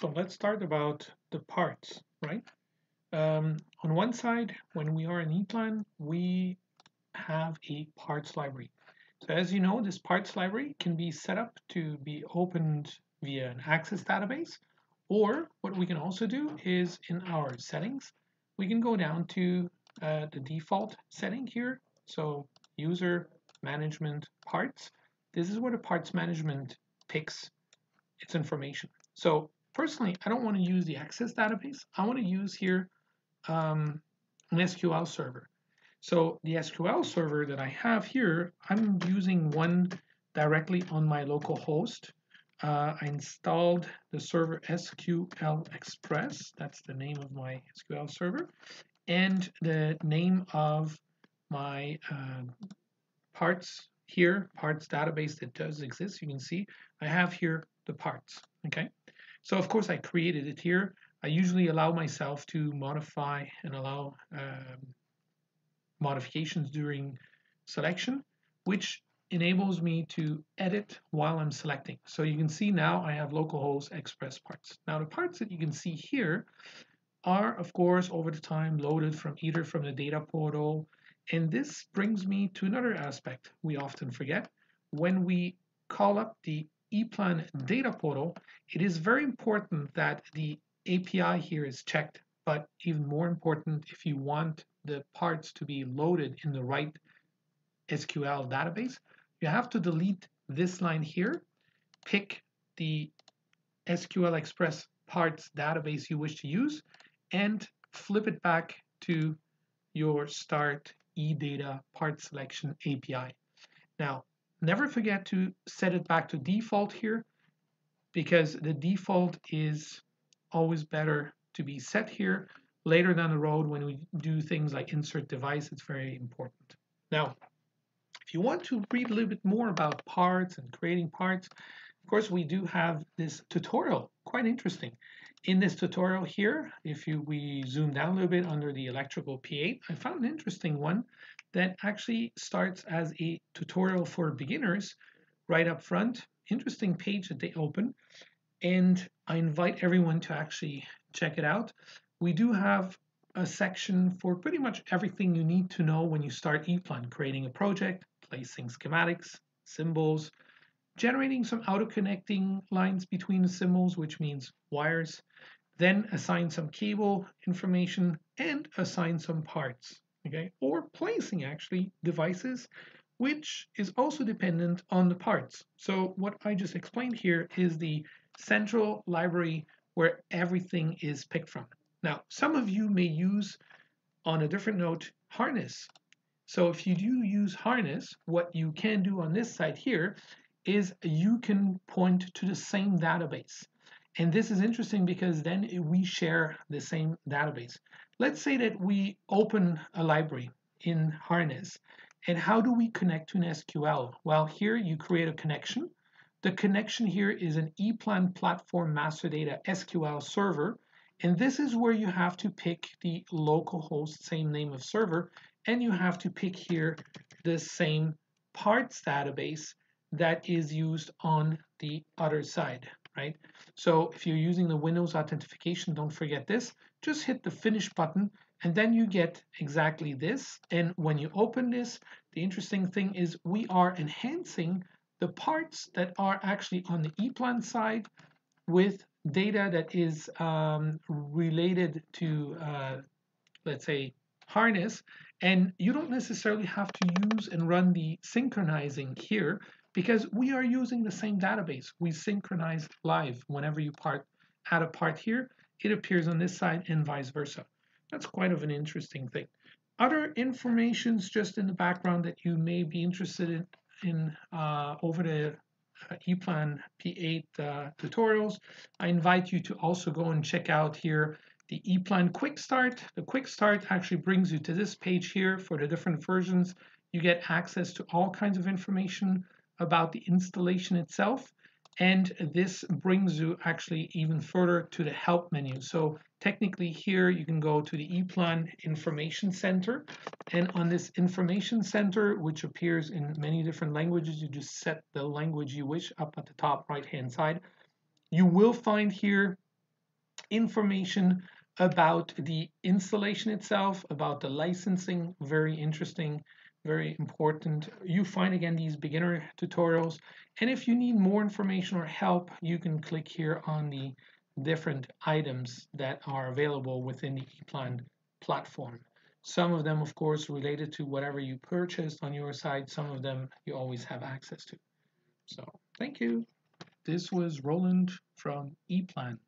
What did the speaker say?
So let's start about the parts, right? Um, on one side, when we are in ePlan, we have a parts library. So as you know, this parts library can be set up to be opened via an Access database, or what we can also do is in our settings, we can go down to uh, the default setting here. So user management parts. This is where the parts management picks its information. So personally, I don't want to use the Access database. I want to use here um, an SQL server. So the SQL server that I have here, I'm using one directly on my local host. Uh, I installed the server SQL Express. That's the name of my SQL server. And the name of my uh, parts here, parts database that does exist. You can see I have here the parts. Okay. So of course I created it here. I usually allow myself to modify and allow um, modifications during selection, which enables me to edit while I'm selecting. So you can see now I have localhost express parts. Now the parts that you can see here are of course over the time loaded from either from the data portal and this brings me to another aspect we often forget. When we call up the ePlan hmm. data portal, it is very important that the API here is checked, but even more important, if you want the parts to be loaded in the right SQL database, you have to delete this line here, pick the SQL Express parts database you wish to use, and flip it back to your start eData part selection API. Now, never forget to set it back to default here because the default is always better to be set here. Later down the road, when we do things like insert device, it's very important. Now, if you want to read a little bit more about parts and creating parts, of course, we do have this tutorial, quite interesting. In this tutorial here, if you, we zoom down a little bit under the electrical P8, I found an interesting one that actually starts as a tutorial for beginners right up front. Interesting page that they open. And I invite everyone to actually check it out. We do have a section for pretty much everything you need to know when you start ePlan, creating a project, placing schematics, symbols, generating some auto-connecting lines between the symbols, which means wires, then assign some cable information and assign some parts, okay? Or placing actually devices, which is also dependent on the parts. So what I just explained here is the central library where everything is picked from. Now, some of you may use, on a different note, harness. So if you do use harness, what you can do on this side here is you can point to the same database. And this is interesting because then we share the same database. Let's say that we open a library in Harness. And how do we connect to an SQL? Well, here you create a connection. The connection here is an ePlan platform master data SQL server. And this is where you have to pick the local host, same name of server, and you have to pick here the same parts database that is used on the other side, right? So if you're using the Windows authentication, don't forget this. Just hit the finish button and then you get exactly this. And when you open this, the interesting thing is we are enhancing the parts that are actually on the ePlan side with data that is um, related to, uh, let's say, harness. And you don't necessarily have to use and run the synchronizing here because we are using the same database. We synchronize live whenever you part, add a part here, it appears on this side and vice versa. That's quite of an interesting thing. Other informations just in the background that you may be interested in, in uh, over the uh, ePlan P8 uh, tutorials, I invite you to also go and check out here the ePlan Quick Start. The Quick Start actually brings you to this page here for the different versions. You get access to all kinds of information about the installation itself. And this brings you actually even further to the help menu. So technically here you can go to the ePlan Information Center. And on this Information Center, which appears in many different languages, you just set the language you wish up at the top right hand side. You will find here information about the installation itself, about the licensing, very interesting, very important. You find again these beginner tutorials. And if you need more information or help, you can click here on the different items that are available within the ePlan platform. Some of them, of course, related to whatever you purchased on your site. Some of them you always have access to. So thank you. This was Roland from ePlan.